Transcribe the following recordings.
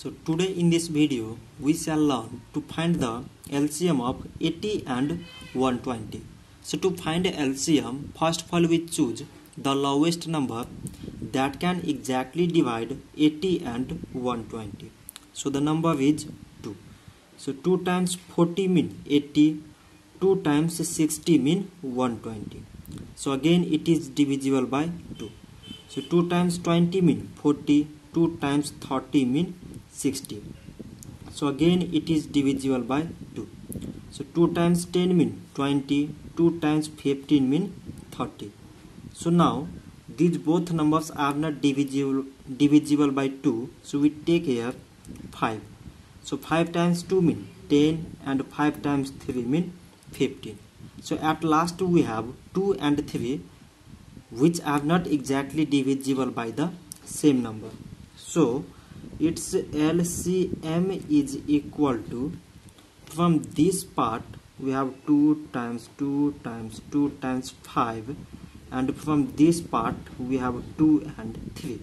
So today in this video we shall learn to find the LCM of 80 and 120. So to find LCM first of all we choose the lowest number that can exactly divide 80 and 120. So the number is 2. So 2 times 40 mean 80, 2 times 60 mean 120. So again it is divisible by 2. So 2 times 20 mean 40, 2 times 30 mean 60. So again it is divisible by 2. So 2 times 10 mean 20, 2 times 15 mean 30. So now these both numbers are not divisible divisible by 2. So we take here 5. So 5 times 2 mean 10 and 5 times 3 mean 15. So at last we have 2 and 3 which are not exactly divisible by the same number. So its LCM is equal to from this part we have 2 times 2 times 2 times 5 and from this part we have 2 and 3.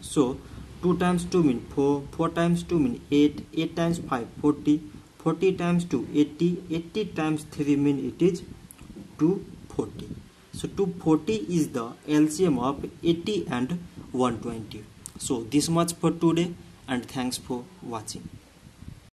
So 2 times 2 mean 4, 4 times 2 mean 8, 8 times 5 40, 40 times 2 80, 80 times 3 mean it is 240. So 240 is the LCM of 80 and 120. So this much for today and thanks for watching.